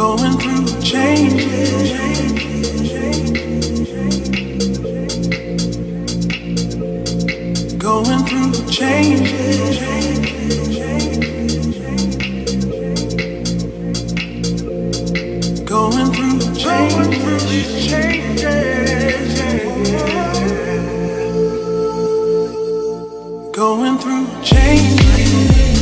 going through changes. Going through changes. Going through changes. Going through changes.